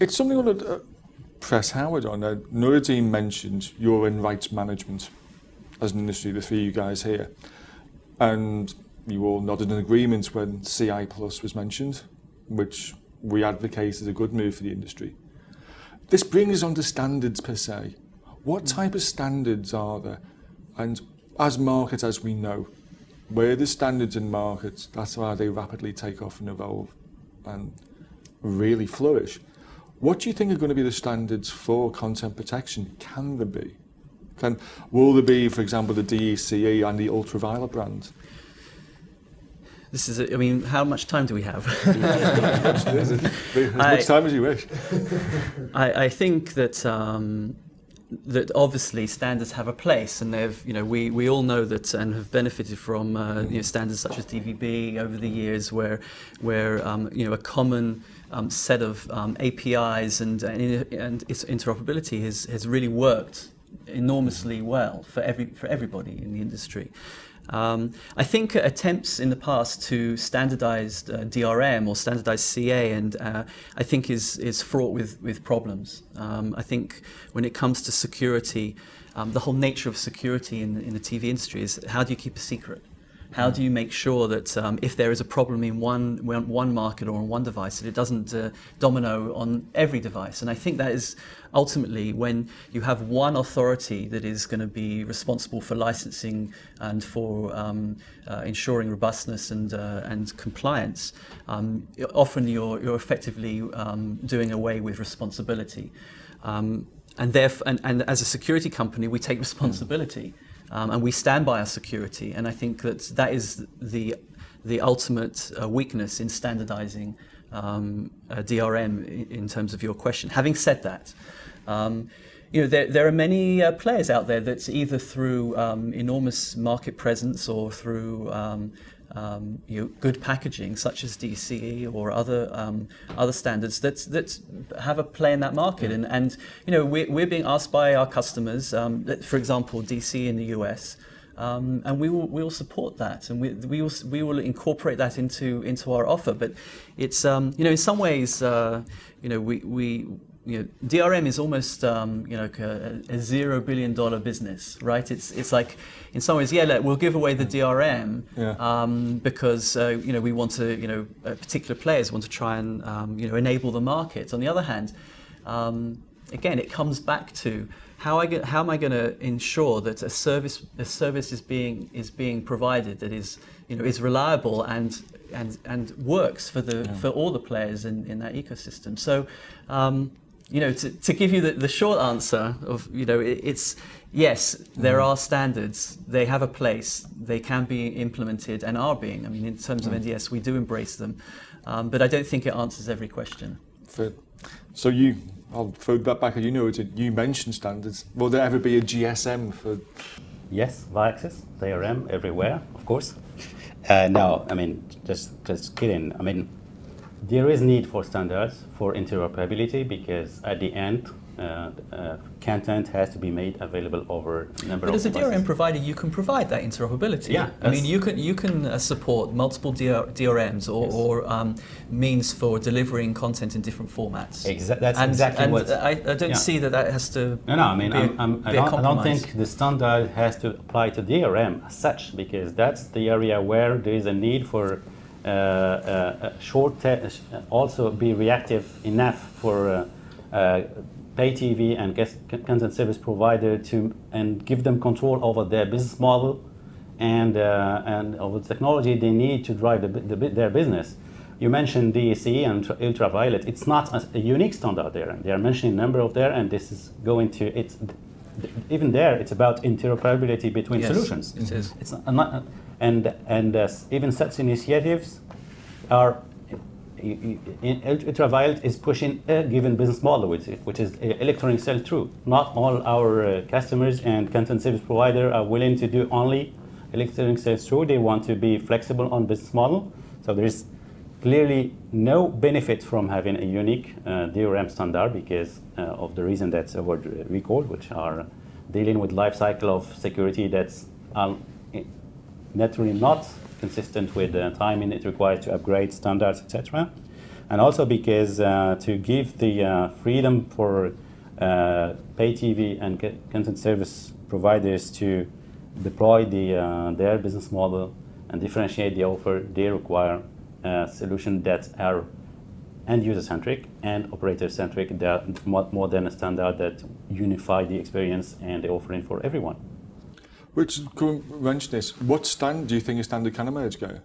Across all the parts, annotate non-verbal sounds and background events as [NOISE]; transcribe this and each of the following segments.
It's something I want to uh, press Howard on. Uh, Noureddine mentioned you're in rights management as an industry, the three of you guys here. And you all nodded in agreement when CI Plus was mentioned, which we advocate as a good move for the industry. This brings us on to standards per se. What type of standards are there? And as markets, as we know, where the standards in markets, that's why they rapidly take off and evolve and really flourish. What do you think are going to be the standards for content protection? Can there be? Can, will there be, for example, the DECE and the ultraviolet brands? This is, a, I mean, how much time do we have? as much time as you wish. I, I think that um, that obviously standards have a place, and they've, you know, we, we all know that and have benefited from uh, you know, standards such as DVB over the years, where where um, you know a common um, set of um, APIs and, and and its interoperability has has really worked enormously well for every for everybody in the industry. Um, I think attempts in the past to standardize uh, DRM or standardize CA, and uh, I think is is fraught with with problems. Um, I think when it comes to security, um, the whole nature of security in, in the TV industry is how do you keep a secret? How do you make sure that um, if there is a problem in one one market or on one device, that it doesn't uh, domino on every device? And I think that is ultimately when you have one authority that is going to be responsible for licensing and for um, uh, ensuring robustness and uh, and compliance. Um, often you're you're effectively um, doing away with responsibility. Um, and, therefore, and, and as a security company, we take responsibility. Mm. Um, and we stand by our security. And I think that that is the, the ultimate uh, weakness in standardizing um, DRM in, in, terms of your question. Having said that, um, you know, there, there are many uh, players out there that's either through um, enormous market presence or through um, um, you know, good packaging, such as DECE or other um, other standards that that have a play in that market. And and you know, we're, we're being asked by our customers, um, for example, DC in the US. Um, and we will we will support that, and we, we will we will incorporate that into into our offer. But it's um, you know in some ways uh, you know we we you know, DRM is almost um, you know a, a, zero billion dollar business, right? It's it's like in some ways, yeah, look, we'll give away the DRM yeah. um, because uh, you know we want to you know uh, particular players want to try and um, you know enable the market. On the other hand, um, again, it comes back to how I get, how am I going to ensure that a service a service is being is being provided that is you know is reliable and and and works for the yeah. for all the players in, in that ecosystem. So um, you know, to, to give you the, the short answer of, you know, it, it's yes, there mm. are standards. They have a place. They can be implemented and are being. I mean, in terms mm. of NDS, we do embrace them, um, but I don't think it answers every question. Fair. So you, I'll throw that back at you. Know, you mentioned standards. Will there ever be a GSM for? Yes, Viaccess, DRM everywhere, of course. [LAUGHS] Uh, no, I mean, just just kidding. I mean, there is need for standards for interoperability because at the end, uh, uh, content has to be made available over a number but of as a DRM provider, you can provide that interoperability. Yeah, I mean, you can you can uh, support multiple DR, DRMs or, yes. or um, means for delivering content in different formats. Exa- that's and, exactly and what. I, I don't yeah. see that that has to. No, no. I mean, I'm, I'm, I, don't, I don't think the standard has to apply to DRM as such because that's the area where there is a need for Uh, uh, uh, short also be reactive enough for uh, pay TV and guest content service provider to and give them control over their business model and uh, and over the technology they need to drive the, the, their business. You mentioned DECE and ultraviolet. It's not a, a, unique standard there. And they are mentioning a number of there, and this is going to it's even there. It's about interoperability between yes, solutions. It is. It's not, and and uh, even such initiatives are ultraviolet is pushing a given business model, which, which is electronic sell-through. Not all our uh, customers and content service provider are willing to do only electronic sell-through. They want to be flexible on business model. So there's clearly no benefit from having a unique uh, DRM standard because uh, of the reason that's our recall, which are dealing with life cycle of security that's um, naturally not consistent with the timing it requires to upgrade standards, etc. and also because uh, to give the uh, freedom for uh, pay TV and content service providers to deploy the, their business model and differentiate the offer, they require solutions that are end user centric and operator centric, that more than a standard that unify the experience and the offering for everyone. Which mention this. What stand do you think a standard can emerge go?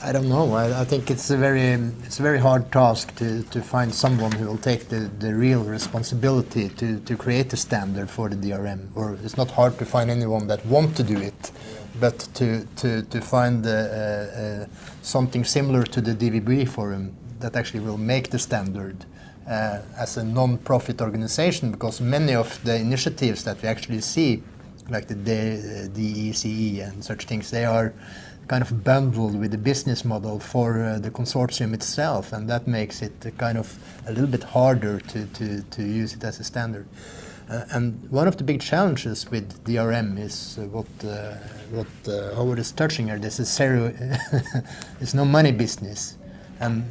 I don't know. I, I, think it's a very it's a very hard task to, to find someone who will take the, the real responsibility to, to create a standard for the DRM. Or it's not hard to find anyone that want to do it, but to to, to find uh, uh, something similar to the DVB forum that actually will make the standard uh, as a non-profit organization. Because many of the initiatives that we actually see, like the DECE and such things, they are kind of bundled with the business model for uh, the consortium itself, and that makes it kind of a little bit harder to, to, to use it as a standard. Uh, and one of the big challenges with DRM is uh, what uh, what uh, Howard is touching here. This is zero. [LAUGHS] it's no money business, and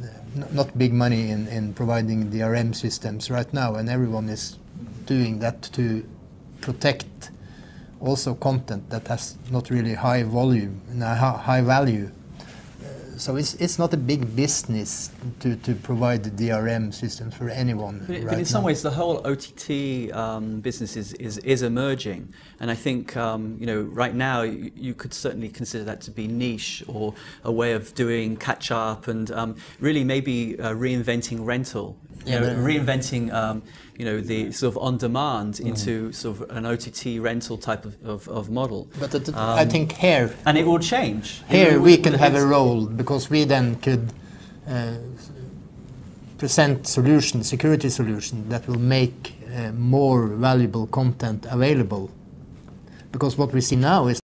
not big money in, in providing DRM systems right now, and everyone is doing that to protect also content that has not really high volume and high value. So it's, it's not a big business to, to provide the DRM systems for anyone. But, right but in some ways, the whole OTT um, business is, is, is emerging. And I think, um, you know, right now you, could certainly consider that to be niche or a way of doing catch up and um, really maybe uh, reinventing rental. You yeah, know, reinventing um, you know, the sort of on demand mm. into sort of an OTT rental type of, of, of model. But I think here. And it will change. Here we can have a role because we then could uh, present solutions, security solutions that will make uh, more valuable content available. Because what we see now is